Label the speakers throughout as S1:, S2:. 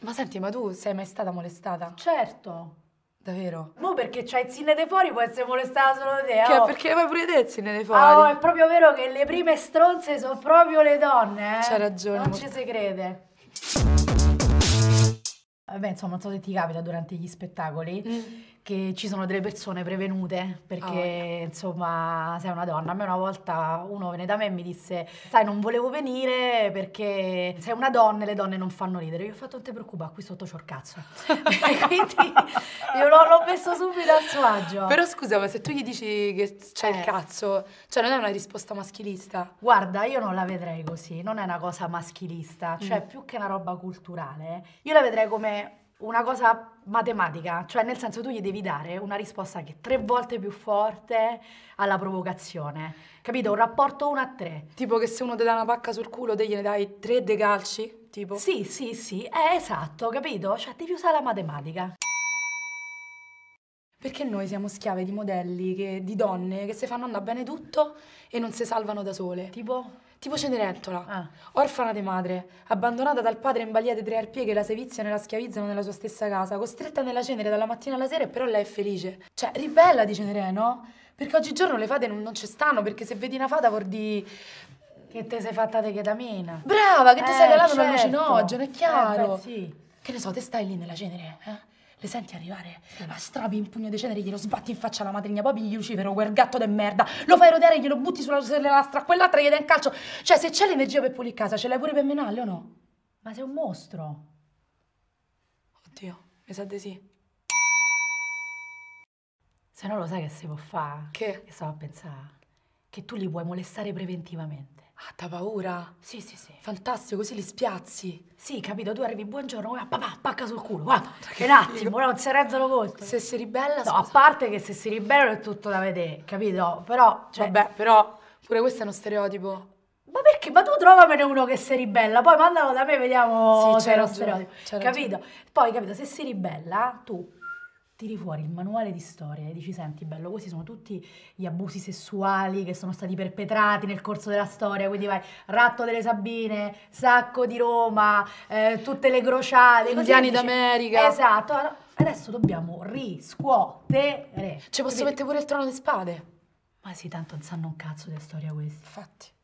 S1: Ma senti, ma tu sei mai stata molestata?
S2: Certo.
S1: Davvero?
S2: Mo perché c'hai il zinne dei fuori può essere molestata solo te.
S1: Che,
S2: oh.
S1: perché vai pure te zinne dei fuori?
S2: Ah, oh, è proprio vero che le prime stronze sono proprio le donne, eh?
S1: C'hai ragione,
S2: Non ci si crede. Vabbè, insomma, non so se ti capita durante gli spettacoli
S1: Mm.
S2: Che ci sono delle persone prevenute perché,
S1: Ah,
S2: insomma, sei una donna. A me una volta uno venne da me e mi disse, sai, non volevo venire perché sei una donna e le donne non fanno ridere. Io ho fatto, non ti preoccupare, qui sotto c'ho il cazzo. quindi io l'ho, messo subito a suo agio.
S1: Però scusa, ma se tu gli dici che c'è il
S2: Eh.
S1: cazzo, cioè non è una risposta maschilista?
S2: Guarda, io non la vedrei così, non è una cosa maschilista, cioè
S1: Mm.
S2: più che una roba culturale, io la vedrei come una cosa matematica, cioè nel senso tu gli devi dare una risposta che è tre volte più forte alla provocazione, capito? Un rapporto 1 a 3.
S1: Tipo che se uno ti dà una pacca sul culo, te gliene dai tre de calci? Tipo?
S2: Sì, sì, sì, è esatto, capito? Cioè devi usare la matematica.
S1: Perché noi siamo schiave di modelli, che- di donne che si fanno andare bene tutto e non si salvano da sole?
S2: Tipo?
S1: Tipo Cenerentola,
S2: Ah.
S1: orfana di madre, abbandonata dal padre in balia di tre arpie che la seviziano e la schiavizzano nella sua stessa casa, costretta nella cenere dalla mattina alla sera e però lei è felice. Cioè, ribella di Cenere, no? Perché oggigiorno le fate non, non ci stanno, perché se vedi una fata vuol dire...
S2: Che te sei fatta di ketamina.
S1: Brava, che ti sei
S2: Eh,
S1: calato un
S2: certo.
S1: allucinogeno, è chiaro.
S2: Eh, beh, sì.
S1: Che ne so, te stai lì nella cenere, eh? Le senti arrivare, la strapi in pugno di cenere, glielo sbatti in faccia alla matrigna, poi pigli Lucifero, quel gatto de merda, lo fai rodeare, glielo butti sulla lastra, quell'altra gli dai un calcio. Cioè, se c'è l'energia per pulire casa, ce l'hai pure per menarle o no?
S2: Ma sei un mostro.
S1: Oddio, mi sa di sì.
S2: Se non lo sai che si può fare.
S1: Che?
S2: Che stavo a pensare? Che tu li puoi molestare preventivamente.
S1: Ah, t'ha paura?
S2: Sì, sì, sì.
S1: Fantastico, così li spiazzi.
S2: Sì, capito? Tu arrivi, buongiorno, guarda, papà, pacca sul culo, guarda. Che un attimo, non si rendono conto.
S1: Se si ribella,
S2: No, a
S1: scusa.
S2: parte che se si ribellano è tutto da vedere, capito? Però, cioè...
S1: Vabbè, però, pure questo è uno stereotipo.
S2: Ma perché? Ma tu trovamene uno che si ribella, poi mandalo da me, vediamo
S1: Sì,
S2: se è uno stereotipo. Capito? Poi, capito, se si ribella, tu tiri fuori il manuale di storia e dici, senti, bello, questi sono tutti gli abusi sessuali che sono stati perpetrati nel corso della storia, quindi vai, ratto delle Sabine, sacco di Roma, eh, tutte le crociate,
S1: Indiani d'America.
S2: Esatto, adesso dobbiamo riscuotere.
S1: Ci posso mettere pure il trono di spade.
S2: Ma sì, tanto non sanno un cazzo di storia questi.
S1: Infatti.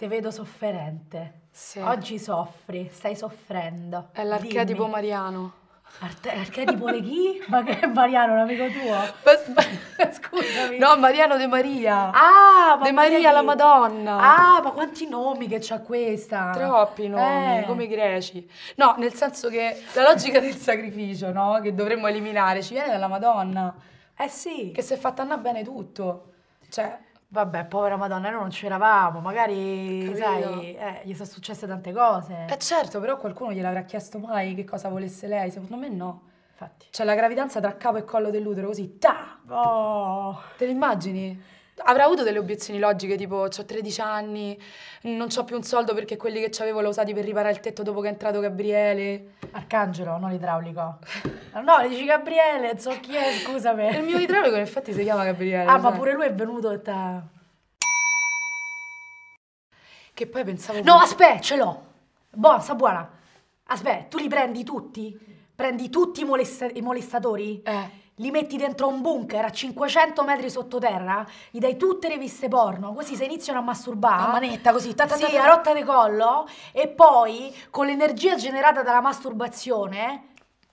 S2: Ti vedo sofferente.
S1: Sì.
S2: Oggi soffri, stai soffrendo.
S1: È l'archetipo
S2: Dimmi.
S1: mariano.
S2: Arte- l'archetipo di chi? Ma che è Mariano, un amico tuo? Scusami.
S1: No, Mariano De Maria.
S2: Ah, ma
S1: De Maria la
S2: chi?
S1: Madonna.
S2: Ah, ma quanti nomi che c'ha questa?
S1: Troppi nomi,
S2: Eh.
S1: come i greci. No, nel senso che la logica del sacrificio, no? Che dovremmo eliminare, ci viene dalla Madonna.
S2: Eh sì.
S1: Che si è fatta andare bene tutto. Cioè,
S2: Vabbè, povera Madonna, noi non c'eravamo, magari,
S1: Capito.
S2: sai, eh, gli sono successe tante cose.
S1: eh certo, però qualcuno gliel'avrà chiesto mai che cosa volesse lei. Secondo me no.
S2: Infatti.
S1: Cioè, la gravidanza tra capo e collo dell'utero, così, ta!
S2: Oh.
S1: Te le immagini? Avrà avuto delle obiezioni logiche, tipo, ho 13 anni, non ho più un soldo perché quelli che avevo l'ho usati per riparare il tetto dopo che è entrato Gabriele.
S2: Arcangelo, non idraulico. No, dici Gabriele, so chi è, scusami.
S1: Il mio idraulico in effetti si chiama Gabriele.
S2: Ah, ma
S1: sai?
S2: pure lui è venuto e t'ha...
S1: Che poi pensavo...
S2: No, aspetta, ce l'ho. Buona, sta buona. Aspetta, tu li prendi tutti? Prendi tutti i, molesta- i molestatori?
S1: Eh,
S2: Li metti dentro un bunker a 500 metri sottoterra? Gli dai tutte le riviste porno? Così se iniziano a masturbare...
S1: a manetta così, ta ta ta
S2: Sì, a rotta di collo. E poi, con l'energia generata dalla masturbazione...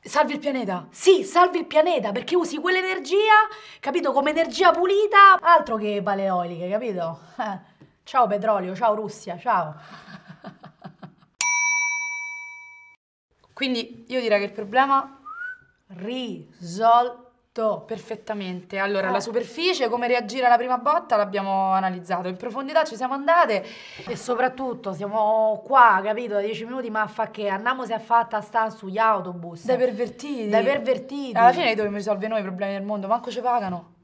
S1: Salvi il pianeta.
S2: Sì, salvi il pianeta perché usi quell'energia, capito? Come energia pulita, altro che paleoliche, capito? Eh. Ciao petrolio, ciao Russia, ciao.
S1: Quindi io direi che il problema
S2: Risolto.
S1: Perfettamente. Allora,
S2: Eh.
S1: la superficie, come reagire alla prima botta l'abbiamo analizzato. In profondità ci siamo andate.
S2: E soprattutto siamo qua, capito? Da 10 minuti, ma a fa che andiamo se è fatta sta sugli autobus.
S1: Dai pervertiti.
S2: Dai pervertiti.
S1: Alla fine dobbiamo risolvere noi i problemi del mondo, manco ci pagano.